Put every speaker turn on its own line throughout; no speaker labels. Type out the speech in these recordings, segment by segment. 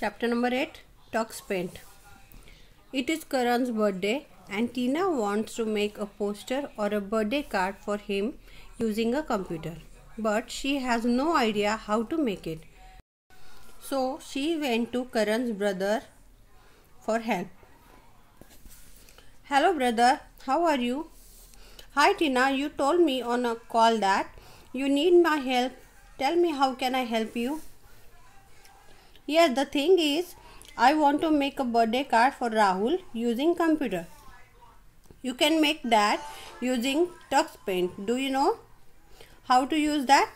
Chapter number 8 Tux Paint. It is Karan's birthday and Tina wants to make a poster or a birthday card for him using a computer. But she has no idea how to make it. So she went to Karan's brother for help. Hello, brother. How are you? Hi, Tina. You told me on a call that you need my help. Tell me how can I help you? Yes, the thing is, I want to make a birthday card for Rahul using computer. You can make that using Tux Paint. Do you know how to use that?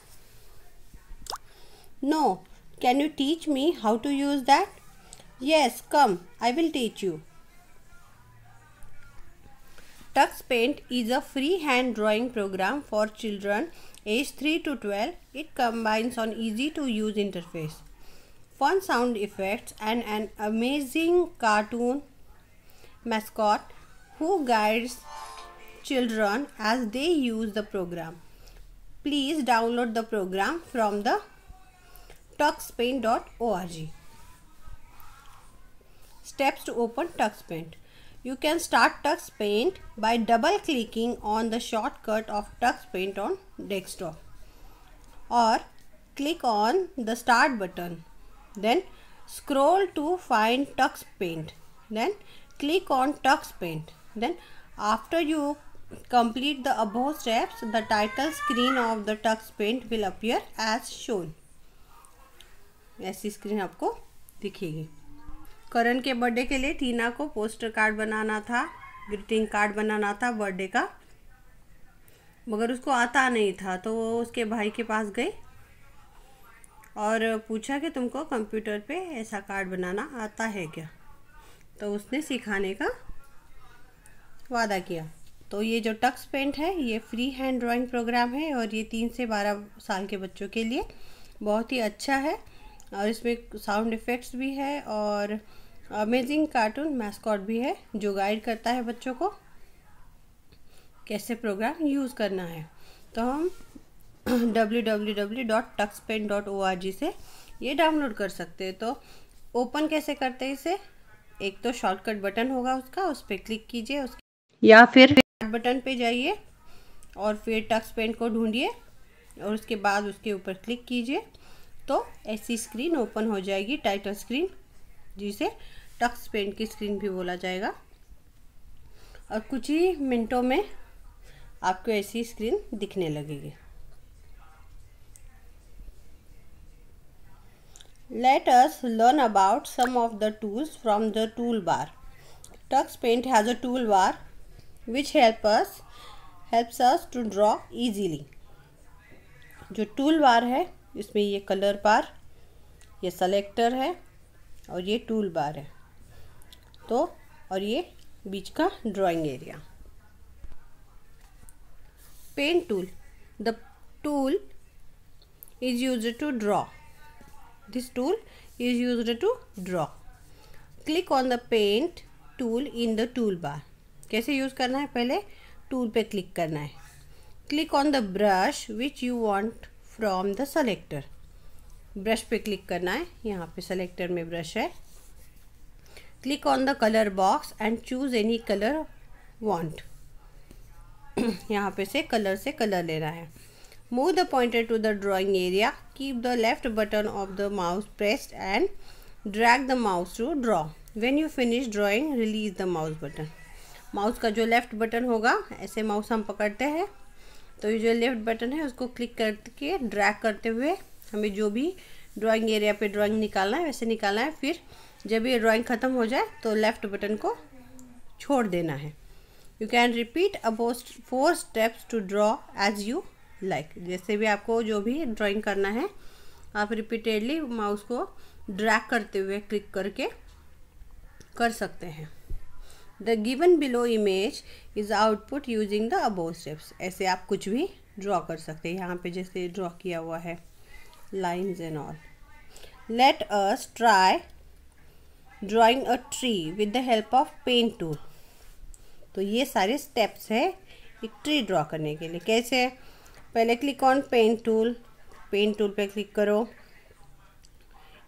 No. Can you teach me how to use that? Yes, come. I will teach you. Tux Paint is a free hand drawing program for children aged 3 to 12. It combines an easy to use interface fun sound effects, and an amazing cartoon mascot who guides children as they use the program. Please download the program from the tuxpaint.org. Steps to open TuxPaint. You can start TuxPaint by double clicking on the shortcut of TuxPaint on desktop or click on the start button then scroll to find tux paint then click on tux paint then after you complete the above steps the title screen of the tux paint will appear as shown ऐसी screen आपको दिखेगी करण के birthday के लिए टीना को poster card बनाना था greeting card बनाना था birthday का मगर उसको आता नहीं था तो वो उसके भाई के पास गई और पूछा कि तुमको कंप्यूटर पे ऐसा कार्ड बनाना आता है क्या? तो उसने सिखाने का वादा किया। तो ये जो टक्स पेंट है, ये फ्री हैंड ड्राइंग प्रोग्राम है और ये तीन से बारह साल के बच्चों के लिए बहुत ही अच्छा है और इसमें साउंड इफ़ेक्ट्स भी है और अमेजिंग कार्टून मैस्कॉट भी है जो गाइड करता है बच्चों को कैसे प्रोग्राम यूज़ करना है। तो हम www.tuxpen.org से ये डाउनलोड कर सकते हैं। तो ओपन कैसे करते हैं इसे? एक तो शॉर्टकट बटन होगा उसका उस पर क्लिक कीजिए उस या फिर बटन पे जाइए और फिर टक्स पेंट को ढूंढिए और उसके बाद उसके ऊपर क्लिक कीजिए। तो ऐसी स्क्रीन ओपन हो जाएगी टाइटल स्क्रीन जिसे टक्स पेंट की स्क्रीन भी बोला जाएगा। और कुछ ही मिनटों में आपको ऐसी स्क्रीन दिखने लगेगी। Let us learn about some of the tools from the toolbar. Tux Paint has a toolbar which help us helps us to draw easily. जो टूल बार है इसमें ये कलर बार ये सेलेक्टर है और ये टूल बार है तो और ये बीच का drawing area pen tool the tool is use to draw This tool is used to draw. Click on the paint tool in the toolbar. कैसे यूज़ करना है? पहले टूल पे क्लिक करना है। Click on the brush which you want from the selector brush पे click करना है। यहाँ पे सेलेक्टर में ब्रश है। Click on the colour box and choose any colour want यहाँ पे से कलर से कलर लेना है। Move the pointer to the drawing area. Keep the left button of the mouse pressed and drag the mouse to draw. When you finish drawing, release the mouse button. Mouse का जो left button होगा ऐसे mouse हम पकड़ते हैं तो ये जो लेफ़्ट बटन है उसको क्लिक करके ड्रैग करते हुए हमें जो भी ड्राइंग एरिया पे ड्राइंग निकालना है वैसे निकालना है फिर जब ये ड्राइंग ख़त्म हो जाए तो लेफ़्ट बटन को छोड़ देना है you can repeat above four steps to draw as you like like. जैसे भी आपको जो भी ड्राइंग करना है, आप रिपीटेडली माउस को ड्रैग करते हुए क्लिक करके कर सकते हैं। The given below image is output using the above steps ऐसे आप कुछ भी ड्रॉ कर सकते हैं। यहाँ पे जैसे ड्रॉ किया हुआ है lines and all let us try drawing a tree with the help of pen tool तो ये सारे स्टेप्स है एक ट्री ड्रॉ करने के लिए। कैसे? पहले click on pen tool pen tool पे क्लिक करो।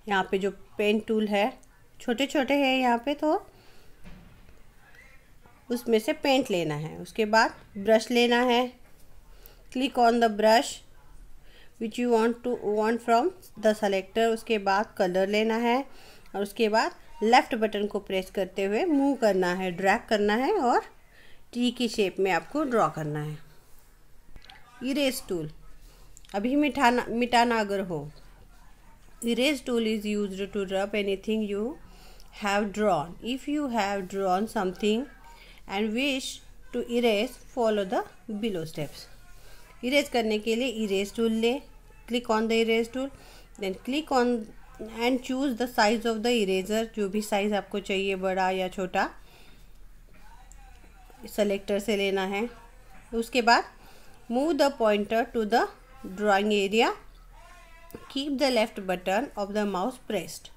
यहाँ पे जो पेन टूल है छोटे छोटे हैं यहाँ पे तो उसमें से पेंट लेना है। उसके बाद ब्रश लेना है। Click on the brush which you want to want from the selector उसके बाद कलर लेना है और उसके बाद लेफ़्ट बटन को प्रेस करते हुए मूव करना है ड्रैग करना है और टी की शेप में आपको ड्रॉ करना है। Erase tool. अभी मिटाना मिटाना अगर हो। Erase tool is use to rub anything you have drawn. If you have drawn something and wish to erase, follow the below steps. Erase करने के लिए इरेज टूल ले। Click on the erase tool, then click on and choose the size of the eraser, जो भी size आपको चाहिए, बड़ा या छोटा। सेलेक्टर से लेना है। उसके बाद move the pointer to the drawing area keep the left button of the mouse pressed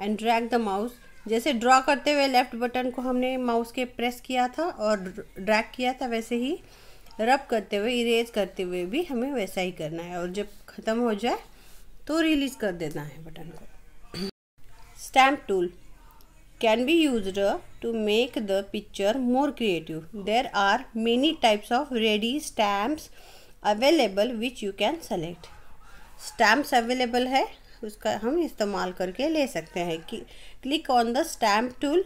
and drag the mouse जैसे ड्रॉ करते हुए लेफ़्ट बटन को हमने माउस के प्रेस किया था और ड्रैग किया था, वैसे ही रब करते हुए इरेज करते हुए भी हमें वैसा ही करना है। और जब ख़त्म हो जाए तो रिलीज़ कर देना है बटन को। Stamp tool can be use to make the picture more creative there are many types of ready stamps available which you can select stamps available है, उसका हम इस्तेमाल करके ले सकते हैं। कि click on the stamp tool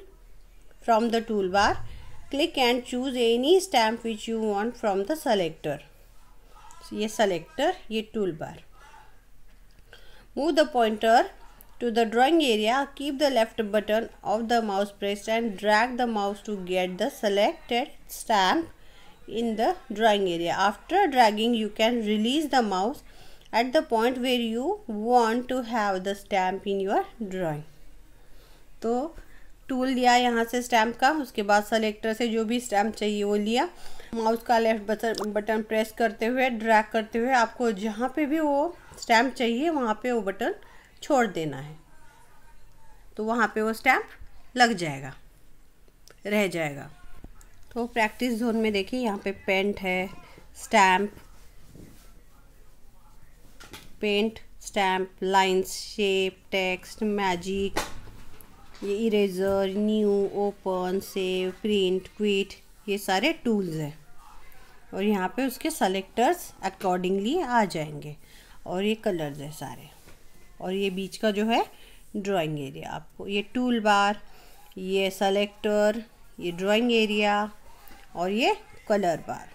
from the tool bar and choose any stamp which you want from the selector. So, ये selector, ये toolbar. Move the pointer to the drawing area keep the left button of the mouse pressed and drag the mouse to get the selected stamp in the drawing area after dragging you can release the mouse at the point where you want to have the stamp in your drawing तो tool लिया यहाँ से stamp का उसके बाद selector से जो भी स्टैम्प चाहिए वो लिया माउस का लेफ़्ट बटन बटन प्रेस करते हुए ड्रैग करते हुए आपको जहाँ पे भी वो स्टैम्प चाहिए वहाँ पे वो बटन छोड़ देना है। तो वहाँ पे वो स्टैम्प लग जाएगा, रह जाएगा। तो प्रैक्टिस जोन में देखिए, यहाँ पे पेंट है stamp paint stamp lines shape text magic ये eraser new open save print quit ये सारे टूल्स हैं। और यहाँ पे उसके सेलेक्टर्स अकॉर्डिंगली आ जाएँगे। और ये कलर्स है सारे। और ये बीच का जो है ड्राइंग एरिया आपको ये टूल बार ये सेलेक्टर ये ड्राइंग एरिया और ये कलर बार